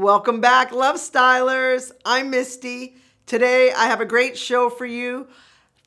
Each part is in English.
Welcome back, Love Stylers. I'm Misty. Today I have a great show for you.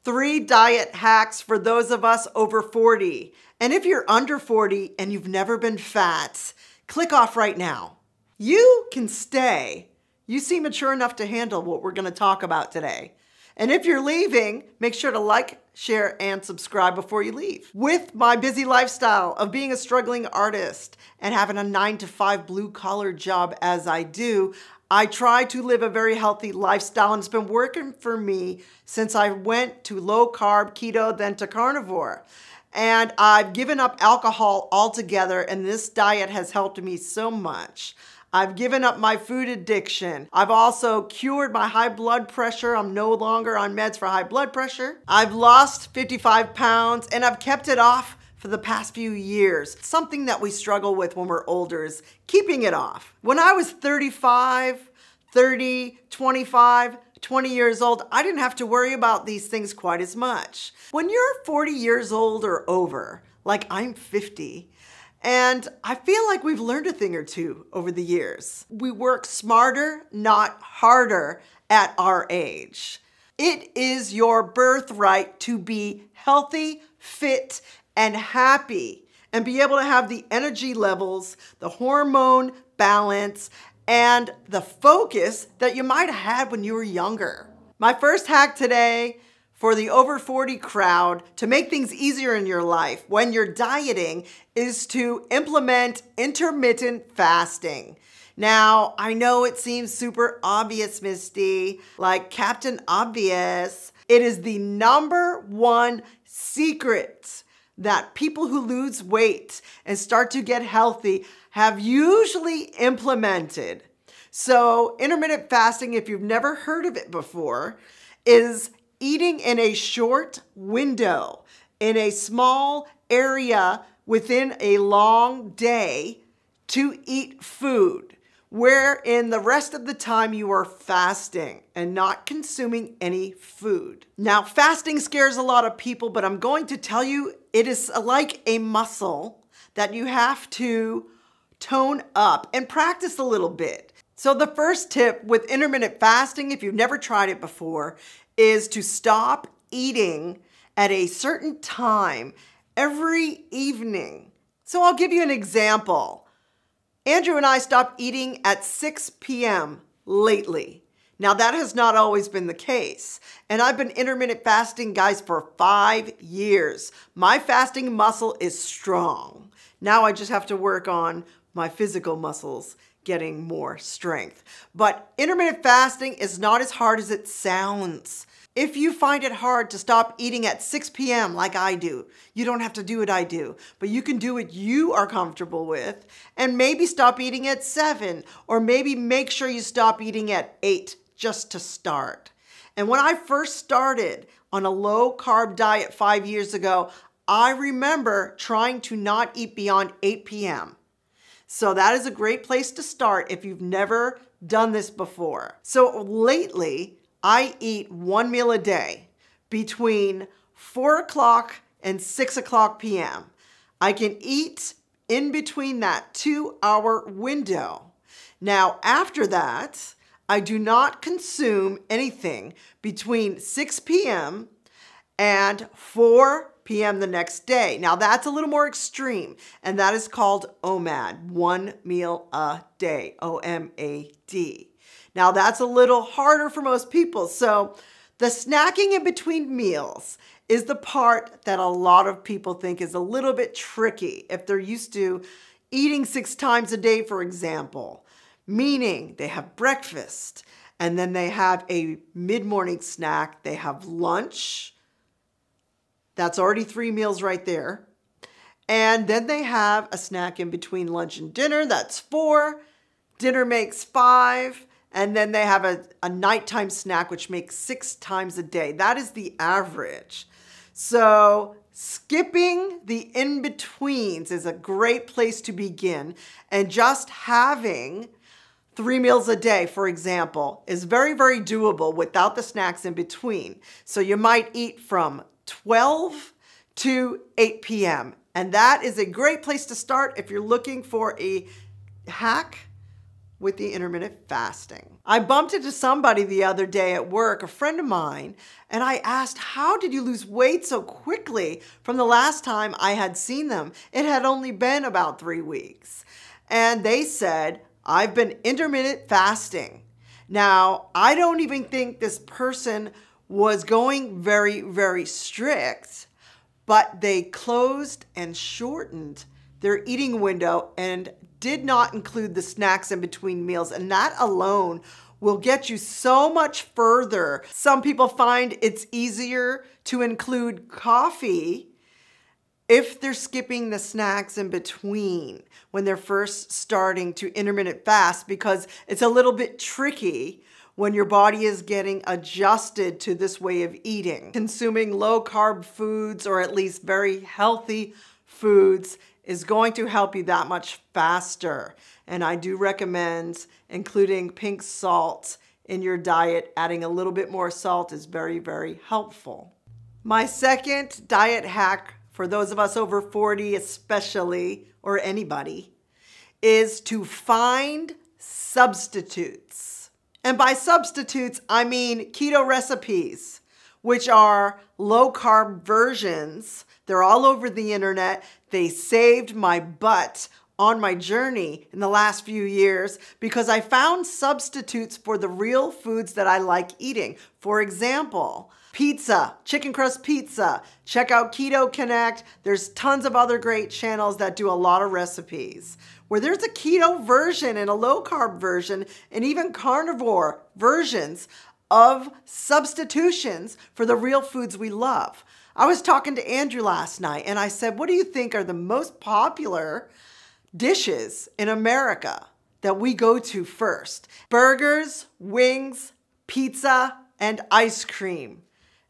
Three diet hacks for those of us over 40. And if you're under 40 and you've never been fat, click off right now. You can stay. You seem mature enough to handle what we're going to talk about today. And if you're leaving, make sure to like, share, and subscribe before you leave. With my busy lifestyle of being a struggling artist and having a nine to five blue collar job as I do, I try to live a very healthy lifestyle and it's been working for me since I went to low carb, keto, then to carnivore. And I've given up alcohol altogether and this diet has helped me so much. I've given up my food addiction. I've also cured my high blood pressure. I'm no longer on meds for high blood pressure. I've lost 55 pounds and I've kept it off for the past few years. Something that we struggle with when we're older is keeping it off. When I was 35, 30, 25, 20 years old, I didn't have to worry about these things quite as much. When you're 40 years old or over, like I'm 50, and I feel like we've learned a thing or two over the years. We work smarter, not harder at our age. It is your birthright to be healthy, fit, and happy and be able to have the energy levels, the hormone balance, and the focus that you might have had when you were younger. My first hack today for the over 40 crowd to make things easier in your life when you're dieting is to implement intermittent fasting. Now, I know it seems super obvious, Misty, like Captain Obvious. It is the number one secret that people who lose weight and start to get healthy have usually implemented. So, intermittent fasting, if you've never heard of it before, is eating in a short window, in a small area within a long day to eat food, where in the rest of the time you are fasting and not consuming any food. Now, fasting scares a lot of people, but I'm going to tell you it is like a muscle that you have to tone up and practice a little bit. So, the first tip with intermittent fasting, if you've never tried it before, is to stop eating at a certain time every evening. So I'll give you an example. Andrew and I stopped eating at 6 p.m. lately. Now, that has not always been the case. And I've been intermittent fasting, guys, for five years. My fasting muscle is strong. Now I just have to work on my physical muscles getting more strength. But intermittent fasting is not as hard as it sounds. If you find it hard to stop eating at 6 p.m. like I do, you don't have to do what I do, but you can do what you are comfortable with and maybe stop eating at 7 or maybe make sure you stop eating at 8 just to start. And when I first started on a low carb diet five years ago, I remember trying to not eat beyond 8 p.m. So that is a great place to start if you've never done this before. So lately, I eat one meal a day between 4 o'clock and 6 o'clock p.m. I can eat in between that two hour window. Now, after that, I do not consume anything between 6 p.m. and 4 p.m. the next day. Now that's a little more extreme, and that is called OMAD, one meal a day, O M A D. Now that's a little harder for most people. So the snacking in between meals is the part that a lot of people think is a little bit tricky if they're used to eating six times a day, for example, meaning they have breakfast and then they have a mid morning snack, they have lunch, that's already three meals right there. And then they have a snack in between lunch and dinner. That's four. Dinner makes five. And then they have a, a nighttime snack, which makes six times a day. That is the average. So skipping the in-betweens is a great place to begin. And just having three meals a day, for example, is very, very doable without the snacks in between. So you might eat from 12 to 8 p.m. And that is a great place to start if you're looking for a hack with the intermittent fasting. I bumped into somebody the other day at work, a friend of mine, and I asked, How did you lose weight so quickly from the last time I had seen them? It had only been about three weeks. And they said, I've been intermittent fasting. Now, I don't even think this person was going very, very strict, but they closed and shortened their eating window and did not include the snacks in between meals. And that alone will get you so much further. Some people find it's easier to include coffee if they're skipping the snacks in between when they're first starting to intermittent fast because it's a little bit tricky when your body is getting adjusted to this way of eating. Consuming low carb foods or at least very healthy foods is going to help you that much faster. And I do recommend including pink salt in your diet. Adding a little bit more salt is very, very helpful. My second diet hack for those of us over 40 especially, or anybody, is to find substitutes. And by substitutes, I mean keto recipes, which are low carb versions. They're all over the internet. They saved my butt on my journey in the last few years because I found substitutes for the real foods that I like eating. For example, pizza, chicken crust pizza. Check out Keto Connect. There's tons of other great channels that do a lot of recipes. Where there's a keto version and a low carb version and even carnivore versions of substitutions for the real foods we love. I was talking to Andrew last night and I said, What do you think are the most popular dishes in America that we go to first? Burgers, wings, pizza, and ice cream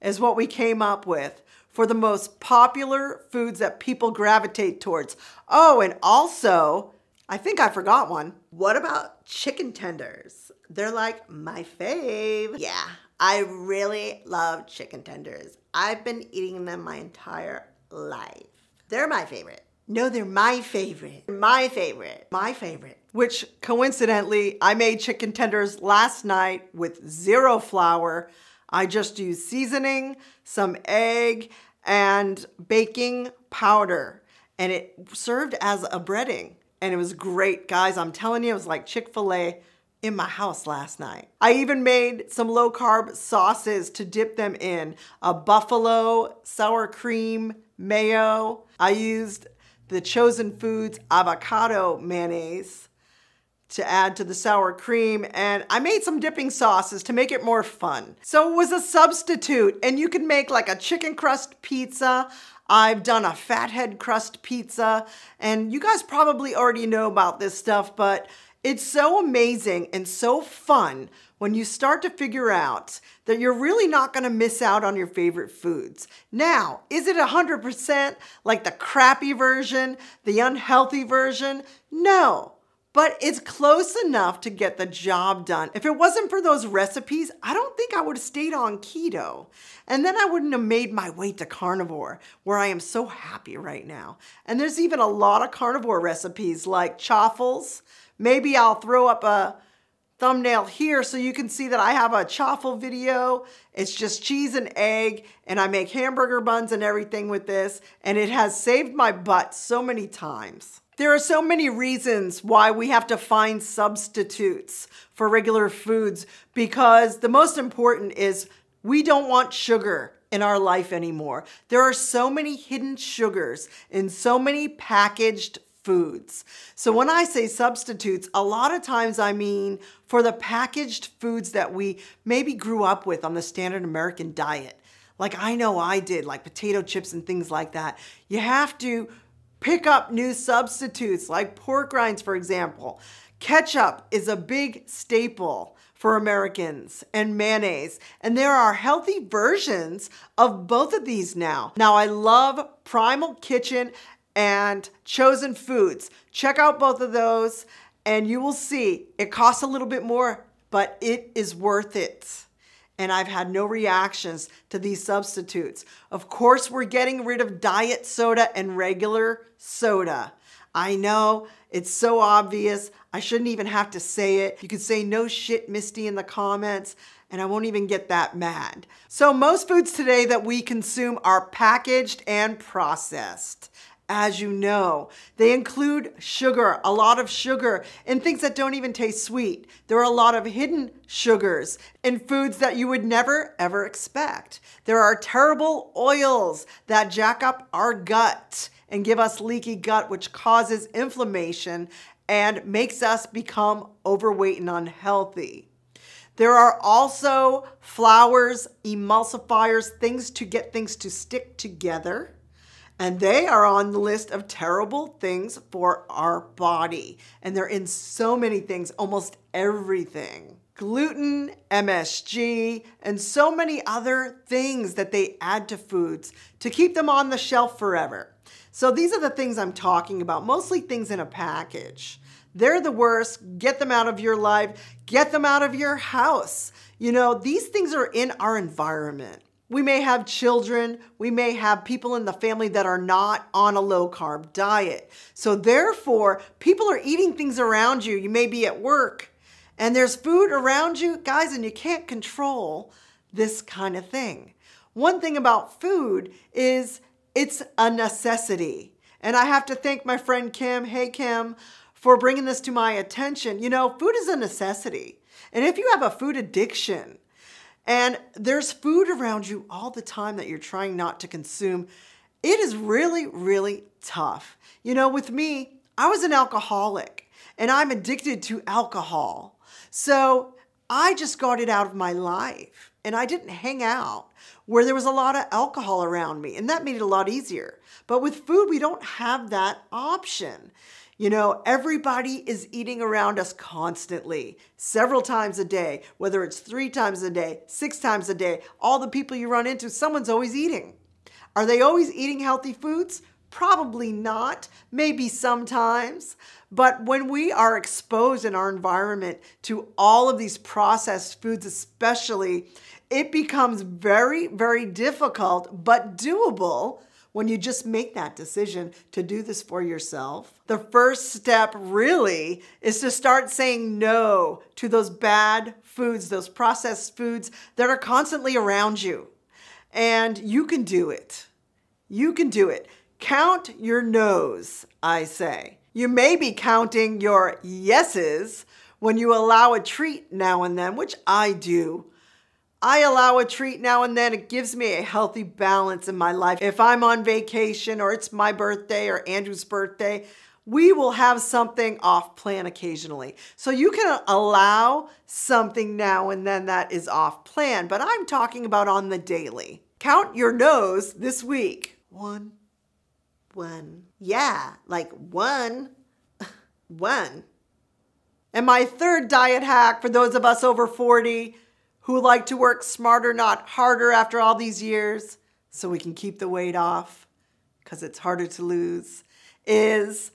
is what we came up with for the most popular foods that people gravitate towards. Oh, and also, I think I forgot one. What about chicken tenders? They're like my fave. Yeah, I really love chicken tenders. I've been eating them my entire life. They're my favorite. No, they're my favorite. My favorite. My favorite. Which coincidentally, I made chicken tenders last night with zero flour. I just used seasoning, some egg, and baking powder. And it served as a breading. And it was great. Guys, I'm telling you, it was like Chick-fil-A in my house last night. I even made some low carb sauces to dip them in. A buffalo sour cream mayo. I used the Chosen Foods avocado mayonnaise to add to the sour cream and I made some dipping sauces to make it more fun. So it was a substitute and you can make like a chicken crust pizza. I've done a fathead crust pizza and you guys probably already know about this stuff, but it's so amazing and so fun when you start to figure out that you're really not going to miss out on your favorite foods. Now, is it 100% like the crappy version, the unhealthy version? No, but it's close enough to get the job done. If it wasn't for those recipes, I don't think I would have stayed on keto. And then I wouldn't have made my way to carnivore, where I am so happy right now. And there's even a lot of carnivore recipes like chaffles, Maybe I'll throw up a thumbnail here so you can see that I have a chaffle video. It's just cheese and egg and I make hamburger buns and everything with this and it has saved my butt so many times. There are so many reasons why we have to find substitutes for regular foods because the most important is we don't want sugar in our life anymore. There are so many hidden sugars in so many packaged foods. So when I say substitutes, a lot of times I mean for the packaged foods that we maybe grew up with on the standard American diet. Like I know I did, like potato chips and things like that. You have to pick up new substitutes like pork rinds, for example. Ketchup is a big staple for Americans and mayonnaise. And there are healthy versions of both of these now. Now, I love Primal Kitchen and Chosen Foods. Check out both of those and you will see it costs a little bit more, but it is worth it. And I've had no reactions to these substitutes. Of course, we're getting rid of diet soda and regular soda. I know it's so obvious. I shouldn't even have to say it. You could say no shit, Misty, in the comments, and I won't even get that mad. So, most foods today that we consume are packaged and processed as you know. They include sugar, a lot of sugar, and things that don't even taste sweet. There are a lot of hidden sugars in foods that you would never ever expect. There are terrible oils that jack up our gut and give us leaky gut, which causes inflammation and makes us become overweight and unhealthy. There are also flours, emulsifiers, things to get things to stick together and they are on the list of terrible things for our body. And they're in so many things, almost everything. Gluten, MSG, and so many other things that they add to foods to keep them on the shelf forever. So these are the things I'm talking about, mostly things in a package. They're the worst. Get them out of your life. Get them out of your house. You know, these things are in our environment. We may have children, we may have people in the family that are not on a low carb diet. So, therefore, people are eating things around you. You may be at work and there's food around you, guys, and you can't control this kind of thing. One thing about food is it's a necessity. And I have to thank my friend Kim, hey Kim, for bringing this to my attention. You know, food is a necessity. And if you have a food addiction, and there's food around you all the time that you're trying not to consume. It is really, really tough. You know, with me, I was an alcoholic and I'm addicted to alcohol. So I just got it out of my life and I didn't hang out where there was a lot of alcohol around me, and that made it a lot easier. But with food, we don't have that option. You know, everybody is eating around us constantly, several times a day, whether it's three times a day, six times a day, all the people you run into, someone's always eating. Are they always eating healthy foods? Probably not, maybe sometimes. But when we are exposed in our environment to all of these processed foods, especially, it becomes very, very difficult but doable when you just make that decision to do this for yourself. The first step really is to start saying no to those bad foods, those processed foods that are constantly around you. And you can do it. You can do it. Count your no's, I say. You may be counting your yeses when you allow a treat now and then, which I do. I allow a treat now and then. It gives me a healthy balance in my life. If I'm on vacation or it's my birthday or Andrew's birthday, we will have something off plan occasionally. So you can allow something now and then that is off plan, but I'm talking about on the daily. Count your no's this week. One, one. Yeah, like one, one. And my third diet hack for those of us over 40 who like to work smarter, not harder after all these years, so we can keep the weight off because it's harder to lose, is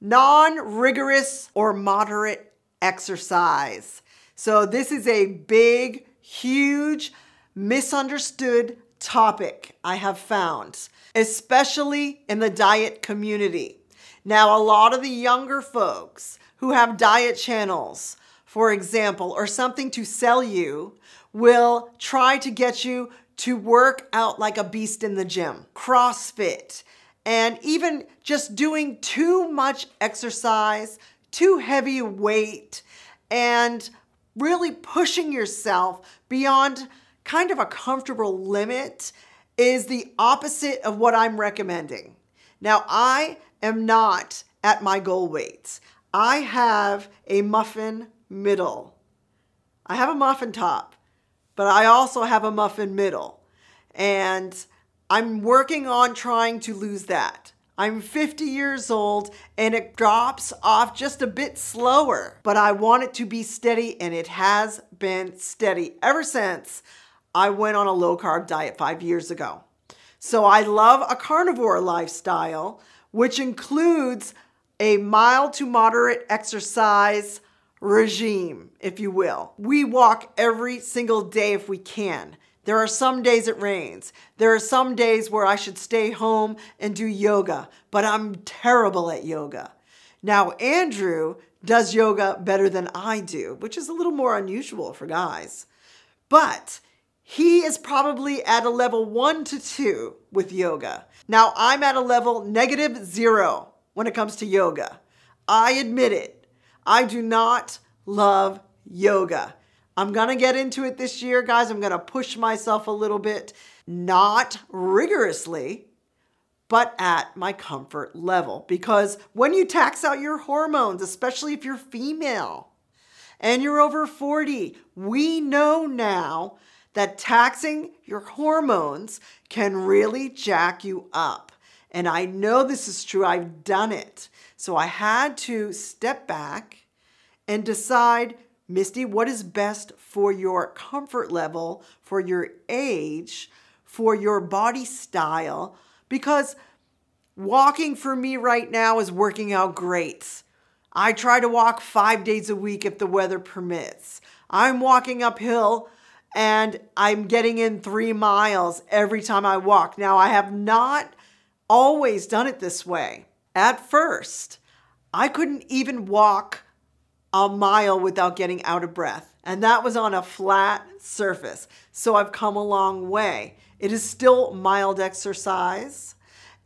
non rigorous or moderate exercise. So, this is a big, huge, misunderstood topic I have found, especially in the diet community. Now, a lot of the younger folks who have diet channels, for example, or something to sell you, will try to get you to work out like a beast in the gym, CrossFit, and even just doing too much exercise, too heavy weight, and really pushing yourself beyond kind of a comfortable limit is the opposite of what I'm recommending. Now, I am not at my goal weights. I have a muffin middle. I have a muffin top but I also have a muffin middle. And I'm working on trying to lose that. I'm 50 years old and it drops off just a bit slower, but I want it to be steady and it has been steady ever since I went on a low carb diet five years ago. So I love a carnivore lifestyle, which includes a mild to moderate exercise, regime, if you will. We walk every single day if we can. There are some days it rains. There are some days where I should stay home and do yoga, but I'm terrible at yoga. Now, Andrew does yoga better than I do, which is a little more unusual for guys. But he is probably at a level one to two with yoga. Now, I'm at a level negative zero when it comes to yoga. I admit it. I do not love yoga. I'm to get into it this year, guys. I'm to push myself a little bit, not rigorously, but at my comfort level. Because when you tax out your hormones, especially if you're female and you're over 40, we know now that taxing your hormones can really jack you up. And I know this is true, I've done it. So I had to step back and decide Misty, what is best for your comfort level, for your age, for your body style? Because walking for me right now is working out great. I try to walk five days a week if the weather permits. I'm walking uphill and I'm getting in three miles every time I walk. Now, I have not always done it this way. At first, I couldn't even walk a mile without getting out of breath. And that was on a flat surface. So I've come a long way. It is still mild exercise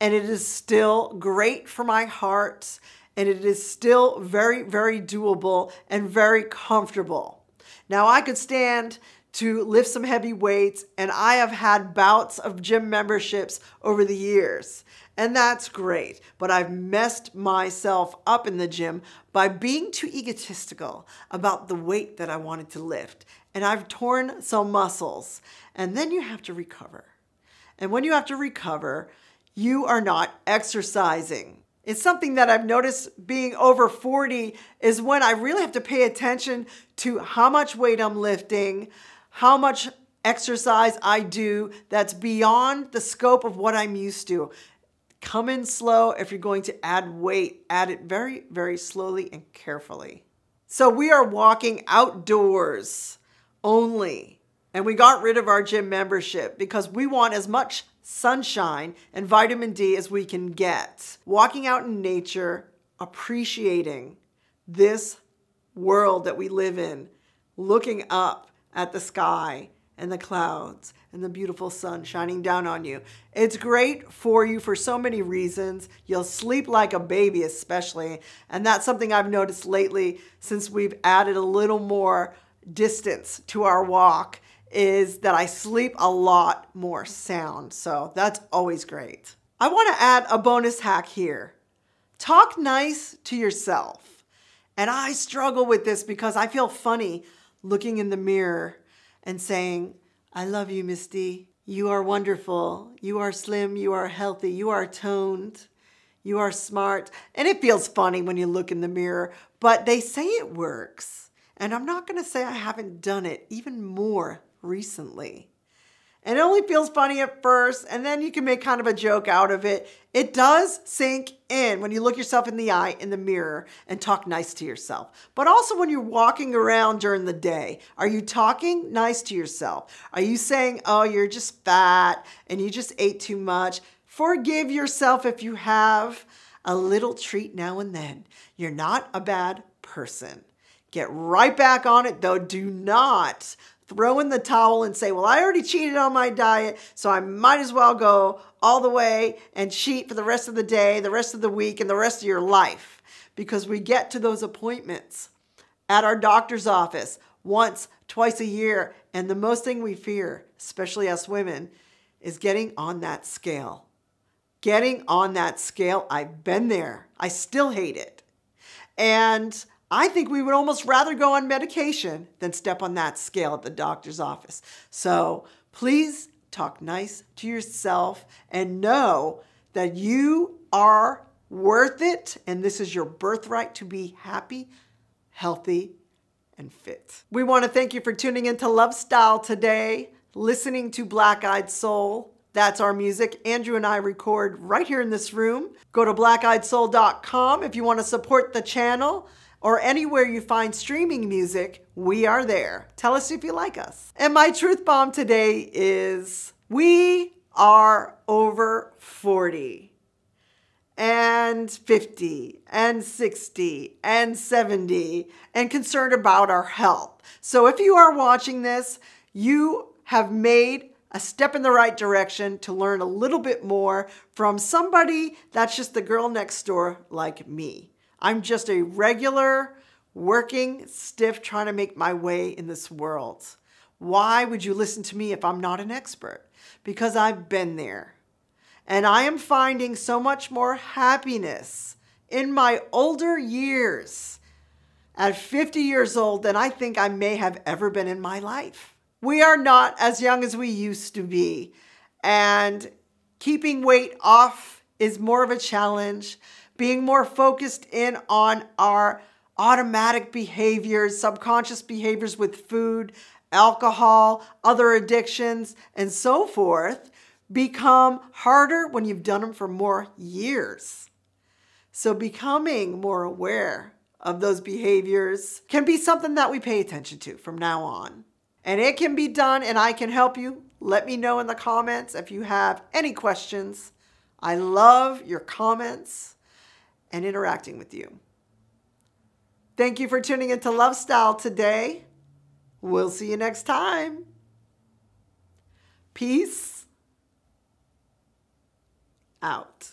and it is still great for my heart and it is still very, very doable and very comfortable. Now I could stand to lift some heavy weights and I have had bouts of gym memberships over the years and that's great. But I've messed myself up in the gym by being too egotistical about the weight that I wanted to lift. And I've torn some muscles. And then you have to recover. And when you have to recover, you are not exercising. It's something that I've noticed being over 40 is when I really have to pay attention to how much weight I'm lifting, how much exercise I do that's beyond the scope of what I'm used to. Come in slow. If you're going to add weight, add it very, very slowly and carefully. So we are walking outdoors only. And we got rid of our gym membership because we want as much sunshine and vitamin D as we can get. Walking out in nature, appreciating this world that we live in, looking up at the sky and the clouds and the beautiful sun shining down on you. It's great for you for so many reasons. You'll sleep like a baby, especially. And that's something I've noticed lately since we've added a little more distance to our walk is that I sleep a lot more sound. So that's always great. I want to add a bonus hack here. Talk nice to yourself. And I struggle with this because I feel funny looking in the mirror and saying, I love you, Misty. You are wonderful. You are slim. You are healthy. You are toned. You are smart. And it feels funny when you look in the mirror, but they say it works. And I'm not going to say I haven't done it even more recently. And it only feels funny at first, and then you can make kind of a joke out of it. It does sink in when you look yourself in the eye in the mirror and talk nice to yourself. But also when you're walking around during the day, are you talking nice to yourself? Are you saying, oh, you're just fat and you just ate too much? Forgive yourself if you have a little treat now and then. You're not a bad person. Get right back on it, though. Do not throw in the towel and say, well, I already cheated on my diet, so I might as well go all the way and cheat for the rest of the day, the rest of the week, and the rest of your life. Because we get to those appointments at our doctor's office once, twice a year, and the most thing we fear, especially us women, is getting on that scale. Getting on that scale, I've been there. I still hate it. And I think we would almost rather go on medication than step on that scale at the doctor's office. So please talk nice to yourself and know that you are worth it and this is your birthright to be happy, healthy, and fit. We want to thank you for tuning into Love Style today, listening to Black Eyed Soul. That's our music. Andrew and I record right here in this room. Go to blackeyedsoul.com if you want to support the channel. Or anywhere you find streaming music, we are there. Tell us if you like us. And my truth bomb today is we are over 40 and 50 and 60 and 70 and concerned about our health. So if you are watching this, you have made a step in the right direction to learn a little bit more from somebody that's just the girl next door like me. I'm just a regular, working, stiff, trying to make my way in this world. Why would you listen to me if I'm not an expert? Because I've been there. And I am finding so much more happiness in my older years at 50 years old than I think I may have ever been in my life. We are not as young as we used to be. And keeping weight off is more of a challenge. Being more focused in on our automatic behaviors, subconscious behaviors with food, alcohol, other addictions, and so forth become harder when you've done them for more years. So, becoming more aware of those behaviors can be something that we pay attention to from now on. And it can be done, and I can help you. Let me know in the comments if you have any questions. I love your comments and interacting with you. Thank you for tuning into Love Style today. We'll see you next time. Peace out.